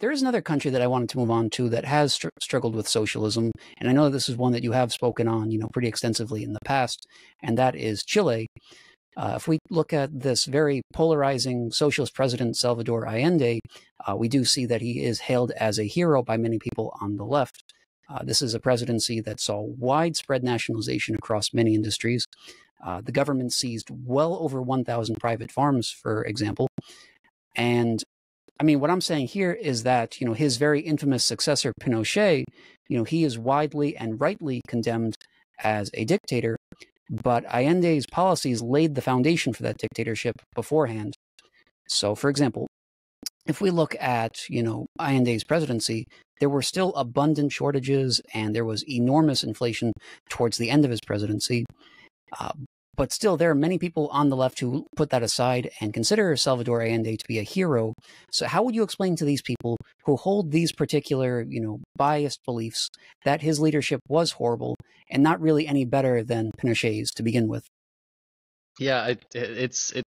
There is another country that I wanted to move on to that has str- struggled with socialism, and I know this is one that you have spoken on, you know, pretty extensively in the past, and that is Chile. Uh, if we look at this very polarizing socialist president, Salvador Allende, uh, we do see that he is hailed as a hero by many people on the left. Uh, this is a presidency that saw widespread nationalization across many industries. Uh, the government seized well over 1,000 private farms, for example. And I mean, what I'm saying here is that, you know, his very infamous successor, Pinochet, you know, he is widely and rightly condemned as a dictator, but Allende's policies laid the foundation for that dictatorship beforehand. So, for example, if we look at, you know, Allende's presidency, there were still abundant shortages and there was enormous inflation towards the end of his presidency. Uh, but still, there are many people on the left who put that aside and consider Salvador Allende to be a hero. So, how would you explain to these people who hold these particular, you know, biased beliefs that his leadership was horrible and not really any better than Pinochet's to begin with? Yeah, it, it's it,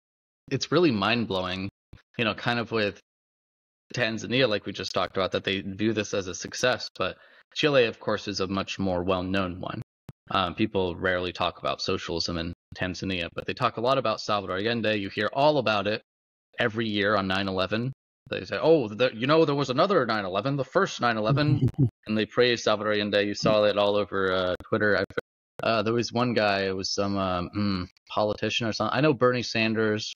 it's really mind blowing. You know, kind of with Tanzania, like we just talked about, that they view this as a success, but Chile, of course, is a much more well known one. Um, people rarely talk about socialism in Tanzania, but they talk a lot about Salvador Allende. You hear all about it every year on 9 11. They say, oh, the, you know, there was another 9 11, the first 9 11, and they praise Salvador Allende. You saw it all over uh, Twitter. Uh, there was one guy, it was some um, mm, politician or something. I know Bernie Sanders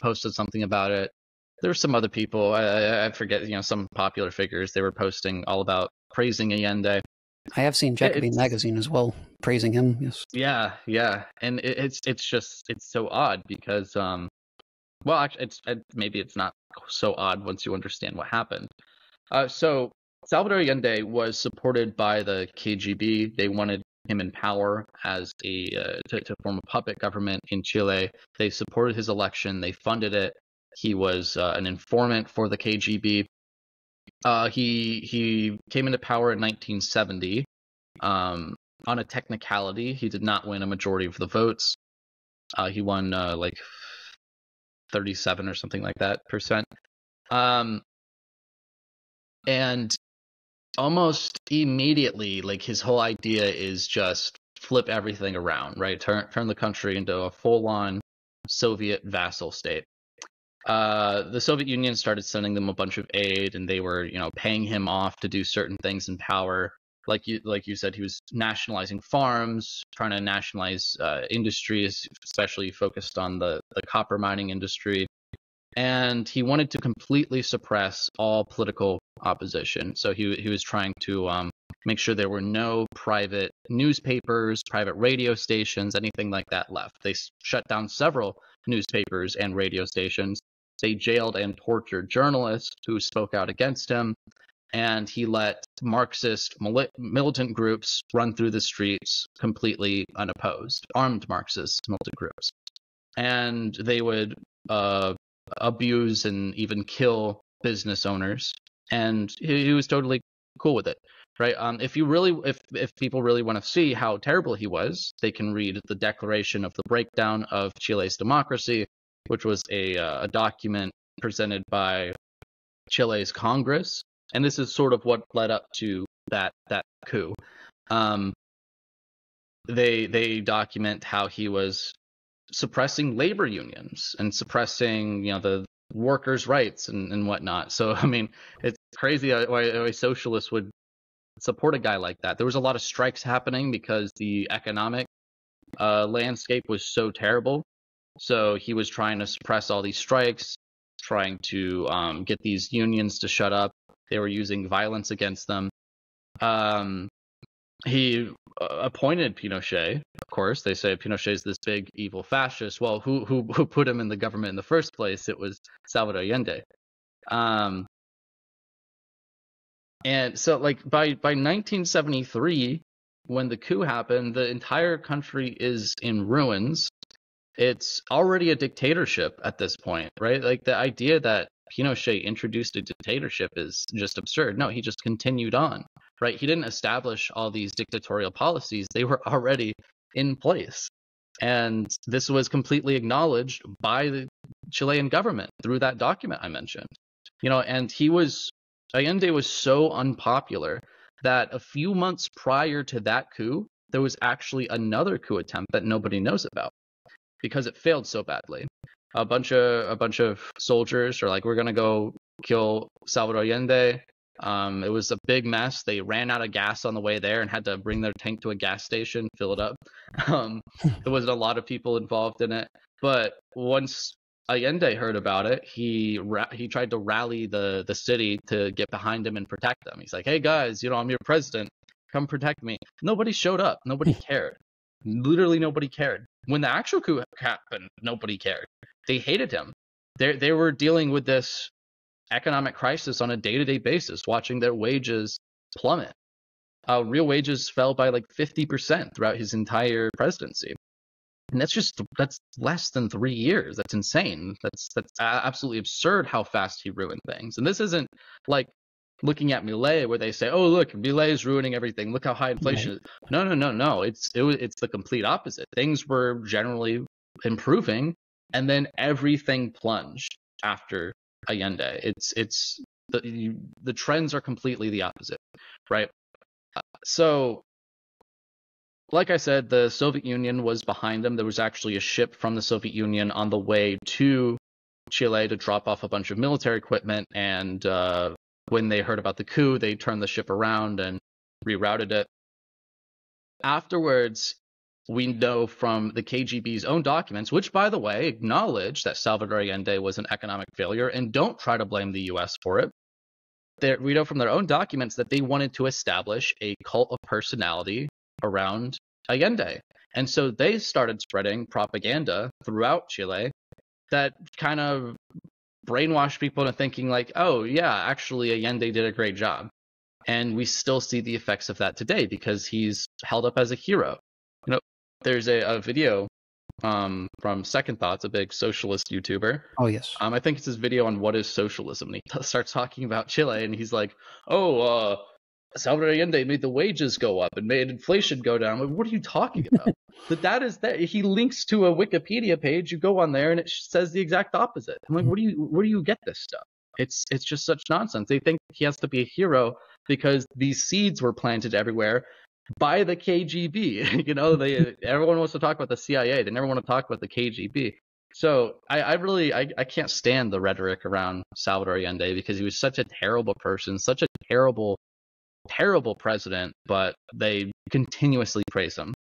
posted something about it. There were some other people, I, I forget, you know, some popular figures. They were posting all about praising Allende. I have seen Jacobin magazine as well praising him. Yes. Yeah, yeah, and it, it's it's just it's so odd because um, well, actually, it's it, maybe it's not so odd once you understand what happened. Uh, so Salvador Allende was supported by the KGB. They wanted him in power as a uh, to, to form a puppet government in Chile. They supported his election. They funded it. He was uh, an informant for the KGB. Uh, he he came into power in 1970. Um, on a technicality, he did not win a majority of the votes. Uh, he won uh, like 37 or something like that percent. Um, and almost immediately, like his whole idea is just flip everything around, right? Turn turn the country into a full-on Soviet vassal state uh, the Soviet Union started sending them a bunch of aid, and they were, you know, paying him off to do certain things in power. Like you, like you said, he was nationalizing farms, trying to nationalize uh, industries, especially focused on the the copper mining industry. And he wanted to completely suppress all political opposition. So he he was trying to um, make sure there were no private newspapers, private radio stations, anything like that left. They shut down several newspapers and radio stations they jailed and tortured journalists who spoke out against him, and he let Marxist militant groups run through the streets completely unopposed, armed Marxist militant groups. And they would uh, abuse and even kill business owners. And he, he was totally cool with it right um, if you really if if people really want to see how terrible he was they can read the declaration of the breakdown of chile's democracy which was a, uh, a document presented by Chile's Congress, and this is sort of what led up to that that coup. Um, they they document how he was suppressing labor unions and suppressing you know the workers' rights and, and whatnot. So I mean, it's crazy why a socialist would support a guy like that. There was a lot of strikes happening because the economic uh, landscape was so terrible so he was trying to suppress all these strikes, trying to um, get these unions to shut up. They were using violence against them. Um, he uh, appointed Pinochet. Of course, they say Pinochet is this big evil fascist. Well, who who who put him in the government in the first place? It was Salvador Allende. Um, and so, like by by 1973, when the coup happened, the entire country is in ruins it's already a dictatorship at this point, right? Like the idea that Pinochet introduced a dictatorship is just absurd. No, he just continued on, right? He didn't establish all these dictatorial policies, they were already in place. And this was completely acknowledged by the Chilean government through that document I mentioned. You know, and he was Allende was so unpopular that a few months prior to that coup, there was actually another coup attempt that nobody knows about because it failed so badly. A bunch of a bunch of soldiers are like, we're gonna go kill Salvador Allende. Um, it was a big mess. They ran out of gas on the way there and had to bring their tank to a gas station, fill it up. Um, there wasn't a lot of people involved in it, but once Allende heard about it, he ra- he tried to rally the the city to get behind him and protect them. He's like, "Hey guys, you know I'm your president. Come protect me." Nobody showed up. Nobody cared. Literally nobody cared. When the actual coup happened, nobody cared. They hated him. They they were dealing with this economic crisis on a day-to-day basis, watching their wages plummet. Uh, real wages fell by like 50% throughout his entire presidency and that's just that's less than three years. That's insane. That's that's absolutely absurd how fast he ruined things. And this isn't like looking at Milei where they say oh look Milei is ruining everything. Look how high inflation right. is. No no no no. It's it was, it's the complete opposite. Things were generally improving and then everything plunged after Allende. It's it's the you, the trends are completely the opposite right? Uh, so like I said, the Soviet Union was behind them. There was actually a ship from the Soviet Union on the way to Chile to drop off a bunch of military equipment. And uh, when they heard about the coup, they turned the ship around and rerouted it. Afterwards, we know from the KGB's own documents, which, by the way, acknowledge that Salvador Allende was an economic failure and don't try to blame the US for it. we know from their own documents that they wanted to establish a cult of personality around Allende. And so they started spreading propaganda throughout Chile that kind of brainwashed people into thinking like, oh yeah, actually Allende did a great job. And we still see the effects of that today because he's held up as a hero. You know, there's a, a video um, from Second Thoughts, a big socialist YouTuber. Oh yes. Um, I think it's his video on what is socialism. And he starts talking about Chile, and he's like, "Oh, uh, Salvador Allende made the wages go up and made inflation go down. Like, what are you talking about? that that is that he links to a Wikipedia page. You go on there and it says the exact opposite. I'm like, where do you where do you get this stuff? It's it's just such nonsense. They think he has to be a hero because these seeds were planted everywhere by the KGB. you know, they everyone wants to talk about the CIA. They never want to talk about the KGB. So I, I really I, I can't stand the rhetoric around Salvador Allende because he was such a terrible person, such a terrible terrible president, but they continuously praise him.